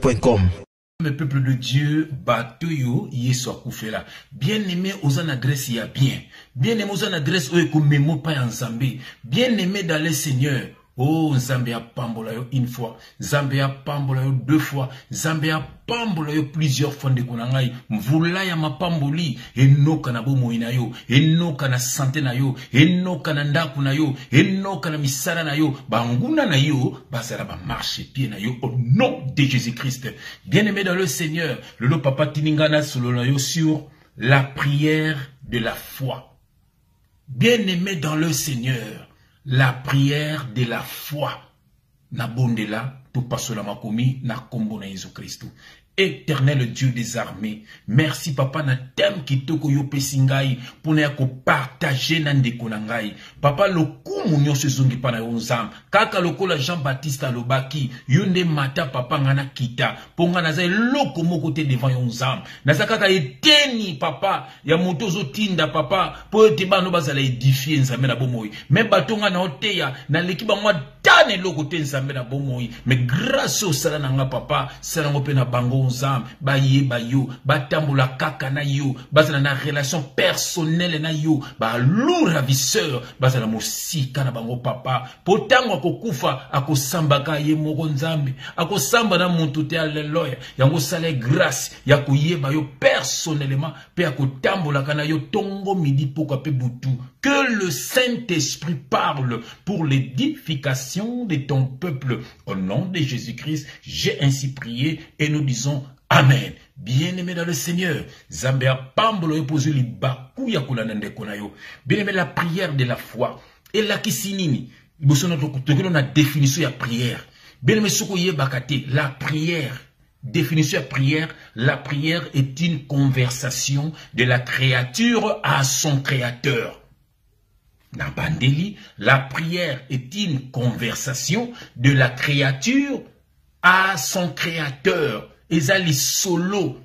dialogue.com. Le peuple de Dieu, Batoyo, Yesu Akufela. Bien-aimé aux adresses, il y a bien. Bien-aimé aux adresses, où mémo pas en Zambé. Bien-aimé dans le Seigneur. Oh, Zambé a pambola yo une fois. Zambé a pambola yo deux fois. Zambé a pambola yo plusieurs fois de konangai. Mvula ya mapamboli. Enoka na bomo na yo. Enoka na santé na yo. Enoka na ndaku na yo. Enoka na na yo. Banguna na yo. Bazala ba marche pied na yo. Au nom de Jésus-Christ. Bien-aimé dans le Seigneur. Le lo papa tiningana solo na yo sur la prière de la foi. Bien-aimé dans le Seigneur la prière de la foi. Na bondela topasola makomi na kombo na Jésus Christ éternel Dieu des armées merci papa na thème kitoko yo pesi ngai mpona ya kopartage na ndeko na papa lokumu nyonso ezongi mpa na yo nzambe kaka lokola jean baptiste alobaki yo nde mata papa ngai nakita mpo ngai naza moko te devant yo naza kaka eteni papa ya moto ozotinda papa mpo ete bano bazala edifie nzambe na bomoi. Me bato ngai na oteya naleki bango atana eloko te nzambe na bomoi. Me grâce osala na papa salango mpe na bango nzambe bayeba yo batambola kaka na yo bazala relation personnele na yo balou ravisseur bazala mosika na bango papa. Mpo ntango akokufa akosambaka ye moko nzambe akosamba na motu te yango osala grâce ya koyeba yo personnellement mpe akotambolaka na yo ntongo midi pokwa mpe butu. Que le Saint-Esprit parle pour l'édification de ton peuple. Au nom de Jésus-Christ, j'ai ainsi prié et nous disons Amen. Bien-aimé dans le Seigneur, Zambia Pambolo epose libaku ya kolanda ndeko na yo. Bien-aimé la prière de la foi. Et la kisinini, liboso na tokelo na définition ya prière. Bien-aimé soko yebaka te, la prière Définition de prière, la prière est une conversation de la créature à son créateur. Nabandeli, la prière est une conversation de la créature à son créateur. Ezali solo.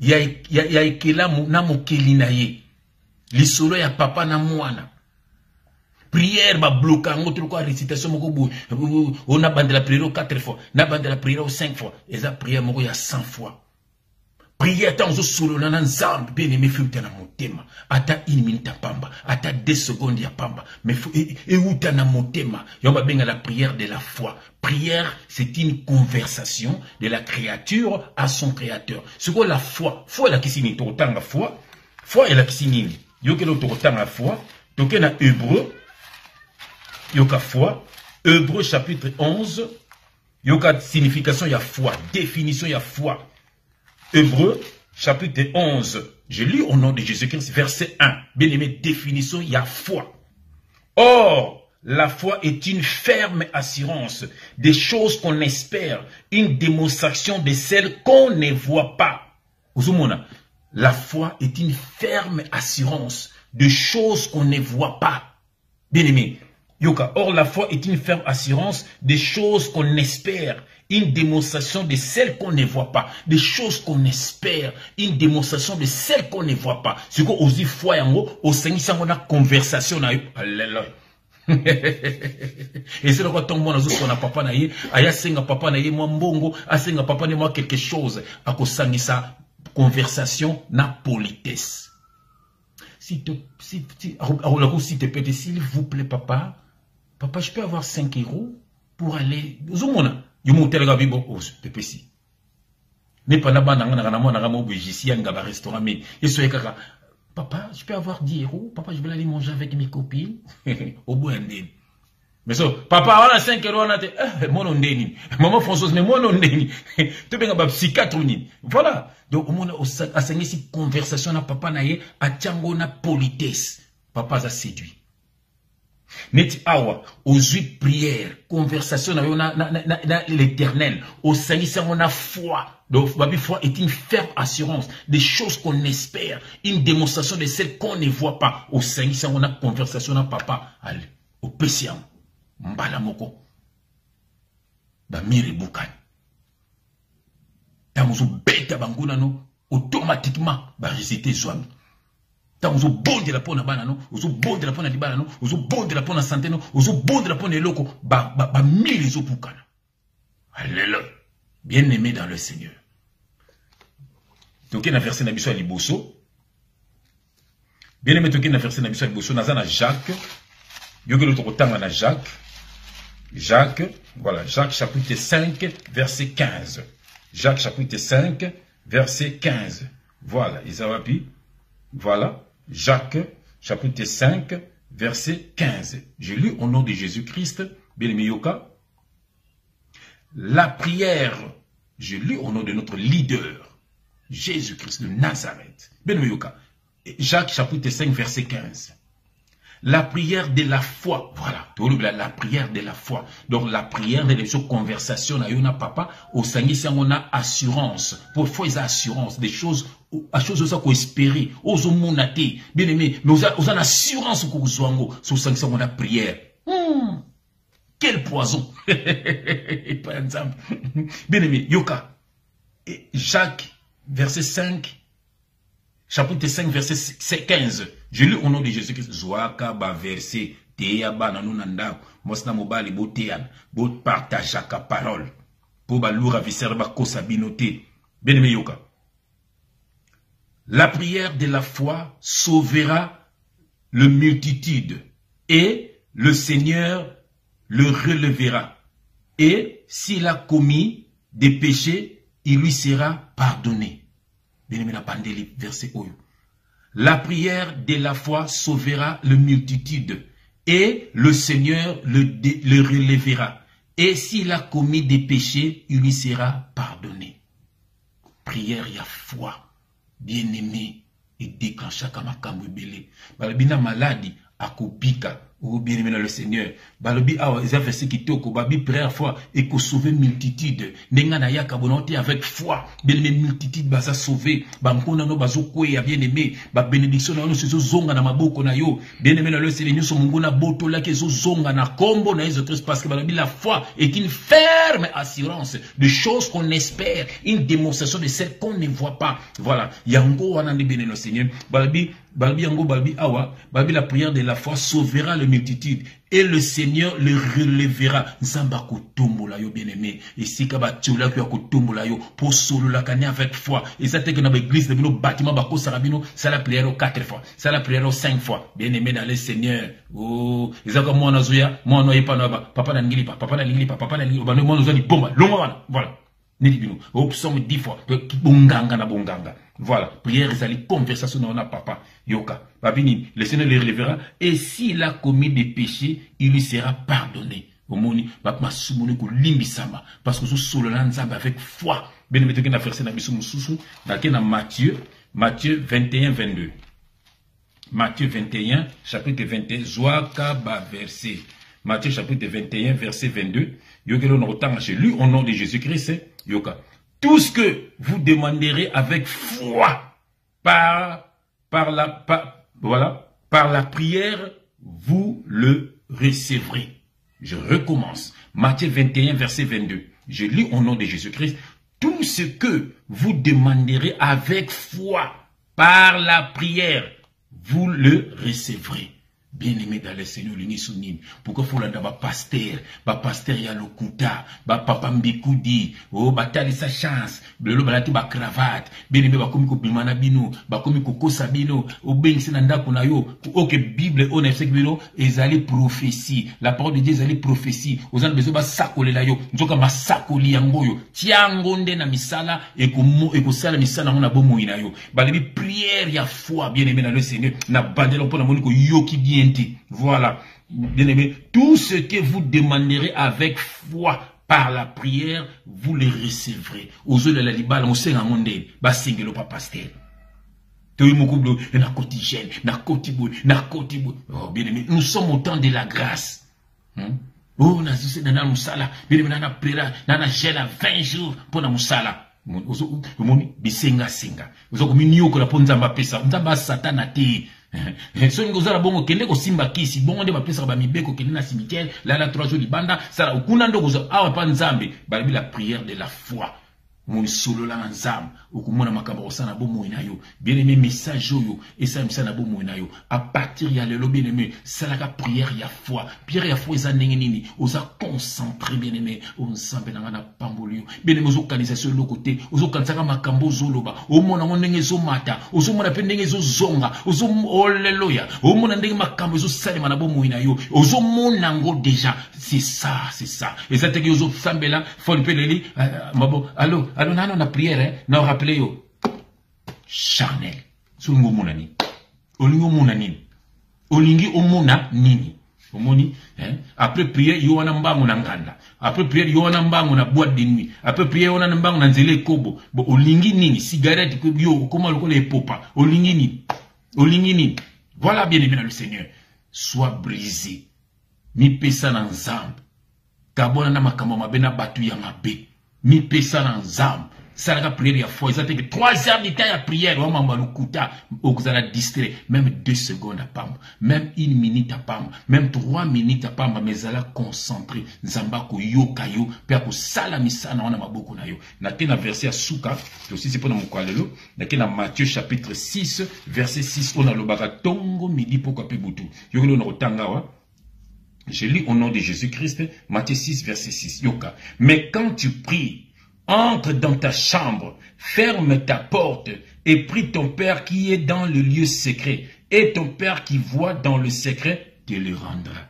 Ya ya ekela na mokeli na ye. Lisolo ya papa na mwana. prière babloka yango toloko récitation moko boye o nabandela prière o 4 fois nabandela prière o 5 fois eza prière moko ya 100 fois prière ntango ozosolola na nzambe mpe neme feuta na motema ata une minute pamba. Ata 2 secondes ya pamba. Mais euta na motema yango babenga la prière de la foi. Prière c'est une conversation de la créature à son créateur. Sikoyo la foi foi elakisi nini? Tokotanga foi. Foi elakisi nini? Yokelo tokotanga foi. Toke na hébreu. Yoka foi. Hébreu chapitre 11 yoka signification ya foi. Définition ya foi hébreu chapitre 11 je lis au nom de Jésus-Christ verset 1 bien aimé définition ya foi. Or la foi est une ferme assurance des choses qu'on espère une démonstration de celles qu'on ne voit pas. La foi est une ferme assurance de choses qu'on ne voit pas. Bien aimé Yoka. Or, la foi est une ferme assurance des choses qu'on espère, une démonstration de celles qu'on ne voit pas, des choses qu'on espère, une démonstration de celles qu'on ne voit pas. Ce qu'on dit foi yango, au Seigneur, on a conversation na Alléluia. et c'est pourquoi ton mon azuko na papa na ye, aya senga papa na ye mwa mbongo, asenga papa na moi quelque chose, ako sangisa conversation na politesse. Si te, si, si, si te plaît, s'il vous plaît, papa, Papa, je peux avoir 5 euros pour aller. Zumona, yo mo telega bibo o pepesi. Ne pas naba nanga nanga namo nanga mo bujisi ya ngaba restaurant mais yeso kaka. Papa, je peux avoir 10 euros? Papa, je vais aller manger avec mes copines. Au bout ndeni. Mais so, papa, on a 5 euros, on a eh, mon ndeni. Maman Françoise, mais mon ndeni. Tu benga ba psychiatre ni. Voilà. Donc, on a enseigné cette conversation na papa na ye, a tiango na politesse. Papa a séduit. Neti awa ozwi prière conversation na na, na, na, l'éternel. Na foi. Donc foi est une ferme assurance des choses qu'on espère une démonstration de celles qu'on ne voit pas. Osangisi yango na conversation na papa. Ale opesi yango mbala moko. Bamire ebukani ntango ozobeta bangunano automatiquement barésultat ezwami ntango ozobondela mpo na bana no ozobondela mpo na libala no ozobondela mpo na sante no ozobondela mpo na eloko. Bamile ezopukana alleluya bien aimé dans le seigneur. Toke na verset na biso ya liboso. Bien aimé toke na verset na biso ya liboso. Naza na jacques. Yokelo tokotanga na jacques. Jacques voilà jacques chapitre 5 verset 15 jacques chapitre 5 verset 15 voilà eza voilà jacques chapitre 5 verset 15 je lis au nom de jésus-christ yoka la prière je lis au nom de notre leader Jésus-Christ de Nazareth. Jacques chapitre 5 verset 15. La prière de la foi. Voilà. La prière de la foi. Donc la prière de la conversation na yona papa au sangi on a assurance. Pour faire assurance des choses à choses ça qu'on espérer. Aux monate. Bien aimé, mais aux en assurance qu'on zwango. Sous sangi on a prière. Hmm. Quel poison. Bien aimé, yoka. Jacques verset 5, chapitre 5, verset 15. Je lis au nom de Jésus-Christ. Zwaka ba verset teya ba na nuna ndako. Mosna mobali bo teyana. Bo partageaka parole. Po ba loura visere ba kosa binote. Bien yoka. La prière de la foi sauvera le multitude et le Seigneur le relevera. Et s'il a commis des péchés, il lui sera pardonné. verset La prière de la foi sauvera le multitude et le Seigneur le, relèvera. Et s'il a commis des péchés, il lui sera pardonné. Prière y a foi, bien-aimé, et déclencha Balbina maladie, akobika bien-aimé dans le Seigneur. Balobi awa eza verset kitoko babi prière foi et ko sauver multitude. Ndenga na yaka bonté avec foi. Bien-aimé multitude baza sauver. Bankona no bazo kweya bien-aimé. Ba bénédiction na no zonga na maboko na yo. Bien-aimé dans le Seigneur nyoso mungu na boto la kezo zonga na kombo na Jésus Christ parce que balobi la foi est une ferme assurance de choses qu'on espère, une démonstration de celles qu'on ne voit pas. Voilà. Yango wana bien le Seigneur. Balobi Balbi balbi awa, balbi la prière de la foi sauvera le multitude et le Seigneur le relèvera. Nzamba kotombola yo bien-aimé. Ici kaba tiola ko kotombola yo pour solo la kane avec foi. Et ça te que dans l'église de bino bâtiment bako sarabino, ça la prière quatre fois, ça la prière cinq fois. Bien-aimé dans le Seigneur. Oh, izaka mwana zoya, mwana yepa na ba, papa na ngili pa, papa na ngili pa, papa na ngili, ba mwana zoya ni bomba, wana. Voilà. Nidi bino. Oh, psaume 10 fois, bonganga na bonganga. Voilà, prière ezali conversation na papa yoka. Babini, le Seigneur le relèvera et s'il a commis des péchés, il lui sera pardonné. omoni bamasumoni kolimbisama parce que ozosolola nzambe avec foi bene metoki na verset na biso mosusu nake na matthieu matthieu 21 22 matthieu 21 chapitre 21 zwaka baverset matthieu chapitre 21 verset 22 lui au nom de jésus christ yoka tout ce que vous demanderez avec foi par, par, la, voilà, par la prière, vous le recevrez. Je recommence. Matthieu 21, verset 22. Je lis au nom de Jésus-Christ. Tout ce que vous demanderez avec foi par la prière, vous le recevrez. Bien-aimé dans le seigneur olingi nini pourkui folanda bapaster bapaster ya lokuta bapapa mbikudi o batalisa chance. Lelo balati bacravate bien-aimé bakomi kobima na bino. Bakomi kokosa bino. Obengisi na na yo. Oke bible oyo nayebisaki bino. Ezali prophétie. La parole de dieu ezali prophétie. Oza na besoin basakolela yo. Nzoka masakoli yango oyo tia yango na misala ekosala misala yango na bomoi na yo. Balebi prière ya foi bien-aimé dans le seigneur. Na bandela mpo namoni bien Voilà. Bien-aimé, tout ce que vous demanderez avec foi par la prière, vous le recevrez. Aux yeux de la libale, on sait monde, bah singelo pas pasteur. Oh, bien aimé, nous sommes au temps de la grâce. Hmm? Oh, nazise nana musala, bien aimé, nana prière, nana à 20 jours pour na musala. omoni bisengasenga oza kominiokola mpo nzambe apesa nzambe asatana te soki kozala bongo kende kosimba kisi. Bongo nde bapesaka bamibeko kende na cimetière lala trois jours libanda. Sala okuna nde kozwa awa mpa nzambe balobi la prière de la foi omoni solola na nzambe okomona makambo akosala na bomoi na yo. Bien aimé message oyo esala misala na bomoi na yo. A partir ya lelo bien aimé. Salaka prière ya foi. Prière ya foi eza nini oza concentré bien aimé. O nzambe na ngai na pamboli yo. Bien aimé ozokanisa so eloko te ozokanisaka makambo ozoloba omona yango ndenge ezomata ozomona mpe ndenge ezozonga oleloya omona ndenge makambo ezosalema na bomoi na yo. Ozomona yango déjà. C'est ça c'est ça. Eza teke ozosambela foli mpe leli mabo alo alo nano na prière eh? na rappele yo. Charnel. So olingi omona nini olingi omona nini olingi omona nini omoni eh? après prière yo wana mbango na nganda après prière yo wana mbango na boîte de nuit. Après prière yo wana mbango na nzela ekobo bo olingi nini cigarette yo okoma lokola epopa olingi nini olingi nini voilà bien aimé na le seigneur. Soit brisé. Mipesa na nzambe. Kabona na makambo mabe na bato ya mabe mipesa na nzambe. Salaka priere ya foi. Eza teke 3 heures mita ya priere wamamba lokuta okozala distrait. Même 2 secondes apamba même 1 minute apamba même 3 minutes apamba mais ezala concentré. Nzambe akoyoka yo. Mpe akosala misala wana maboko na yo. Nake na verset ya suka. Tosisi mpo na mokolo lelo nake na matthieu chapitre 6 verset 6 oyo nalobaka ntongo midi pokwa mpe butu. Yoki lelo na kotanga awa Je lis au nom de Jésus-Christ, Matthieu 6, verset 6. Yoka. Mais quand tu pries, entre dans ta chambre, ferme ta porte et prie ton Père qui est dans le lieu secret. Et ton Père qui voit dans le secret te le rendra.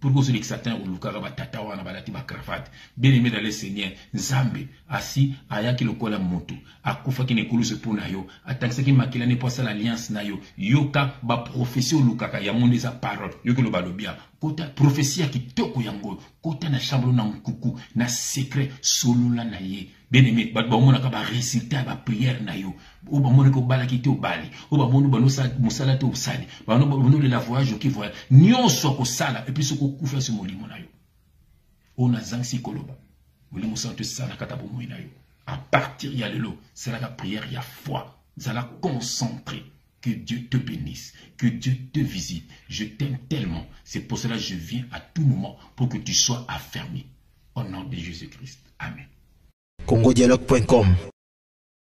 Pour kozoleki satan olukaka batata wana balati bacravate bien aimé dans le seigneur nzambe asi ayaki lokola moto akufaki na ekulusu mpo na yo atangisaki makila ne mpo asala alliance na yo yoka baprofesi olukaka yango nde eza parole yoki lo balobi ya kota profesi ya kitoko yango kota na chambre na nkuku na secret solola na ye. Bien aimé bato bamonaka baresultat ya bapriere na yo. Oyo bamonaki obalaki te obali. Oyo bamoni mosala te osali. Banolela voyage oki voyage. Nyonso akosala epuis soki okufa si molimo na yo. Oyo nazangisi koloba. Molimo santo esalaka ta bomoi na yo. À partir ya lelo salaka prière ya foi. Zala concentré Que Dieu te bénisse, que Dieu te visite. Je t'aime tellement. C'est pour cela que je viens à tout moment pour que tu sois affermi. Au nom de Jésus-Christ. Amen.